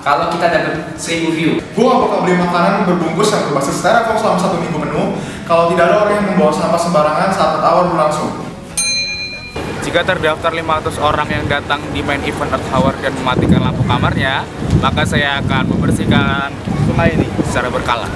kalau kita dapat 1000 view. Gue gak bakal beli makanan berbungkus yang berbasis styrofoam selama satu minggu penuh kalau tidak ada orang yang membawa sampah sembarangan saat awal berlangsung. Jika terdaftar 500 orang yang datang di main event Earth Hour dan mematikan lampu kamarnya, maka saya akan membersihkan sungai ini secara berkala.